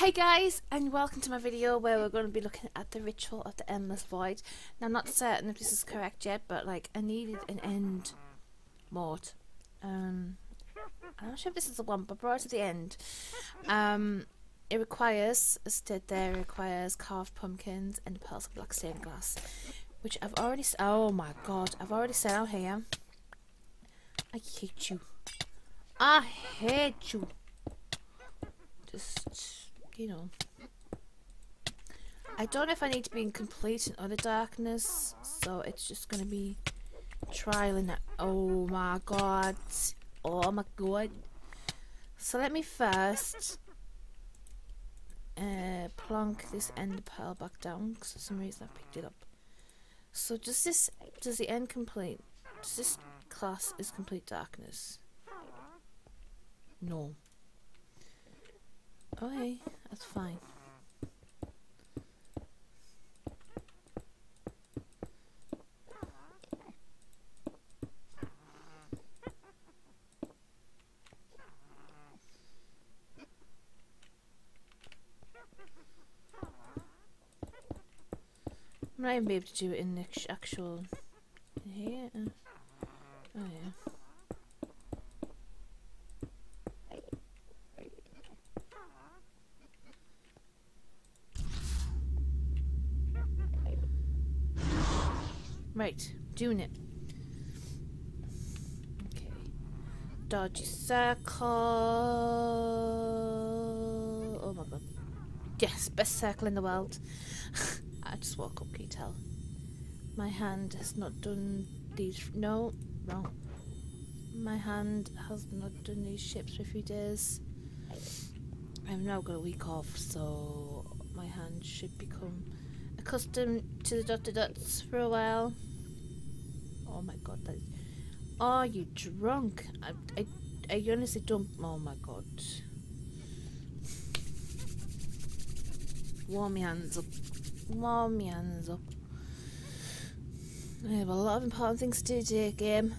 Hey guys, and welcome to my video where we're going to be looking at the ritual of the endless void. Now, I'm not certain if this is correct yet, but like, I needed an end mort. Um, I'm not sure if this is the one, but brought to the end. Um, it requires, as stated there, requires carved pumpkins and pearls of black stained glass, which I've already. Oh my god, I've already set out here. I hate you. I hate you. Just, you know. I don't know if I need to be in complete and utter darkness, so it's just gonna be trialing that. Oh my god. Oh my god. So let me first uh, plonk this end pearl back down because for some reason I picked it up. So does this, does the end complete, does this class is complete darkness? No. Okay, that's fine. I'm not even be able to do it in the actual here. Oh yeah. Right, doing it. Okay. Dodgy circle. Oh my god. Yes, best circle in the world. I just woke up, can you tell? My hand has not done these. No, wrong. My hand has not done these ships for a few days. I've now got a week off, so my hand should become accustomed to the dot dots for a while. Oh my god, that is... Are you drunk? I, I, I honestly don't... Oh my god. Warm your hands up. Warm your hands up. I have a lot of important things to do today, game.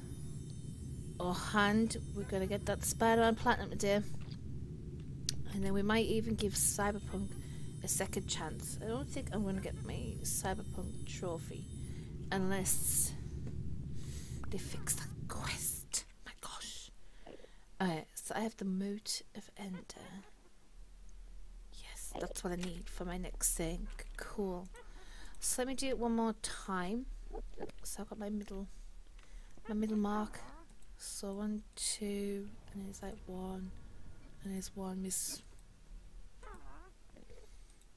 Oh, hand. We're going to get that Spider-Man Platinum today. And then we might even give Cyberpunk a second chance. I don't think I'm going to get my Cyberpunk trophy unless they fix that quest. My gosh. Alright, so I have the Mote of Ender. Yes, that's what I need for my next thing. Cool. So let me do it one more time. So I've got my middle my middle mark. So one, two, and it's like one, and there's one miss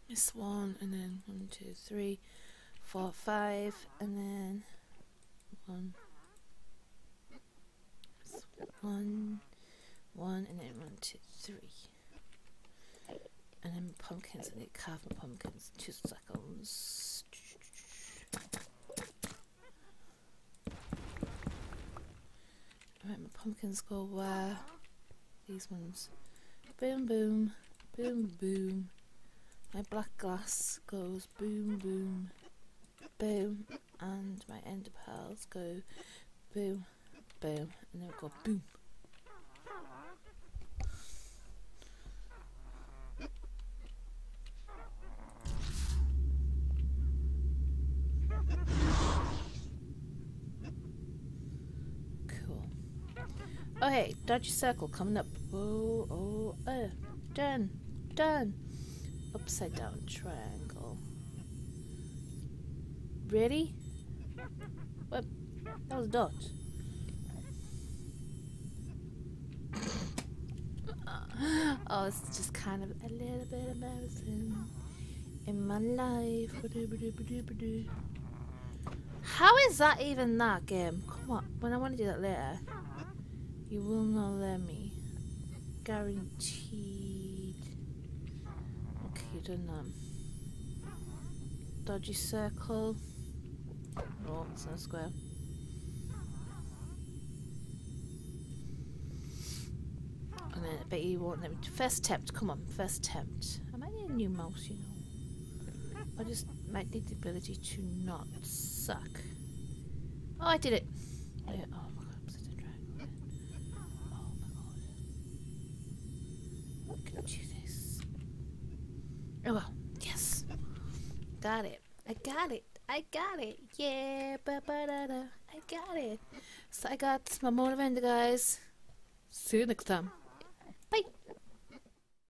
miss one, and then one, two, three, four, five, and then one, one, one, and then one, two, three. And then pumpkins, I need carve my pumpkins. Two seconds. Alright, my pumpkins go where? These ones. Boom, boom, boom, boom. My black glass goes boom, boom, boom. And my ender pearls go boom, boom. And then we go boom. Cool. Oh hey, dodgy circle coming up. Oh, oh, uh, done, done. Upside down triangle. Ready? What? That was a oh, it's just kind of a little bit embarrassing in my life. How is that even that game? Come on, when I want to do that later, you will not let me. Guaranteed. Okay, you done that. Dodgy circle. Oh, it's not square. And then I bet you won't let me. First attempt, come on, first attempt. I might need a new mouse, you know. I just might need the ability to not suck. Oh, I did it. Oh my god, I'm such a dragon. Oh my god. I can do this. Oh well, yes. Got it. I got it. I got it. Yeah, ba ba da da. I got it. So I got my Mote of Ender, guys. See you next time. はい。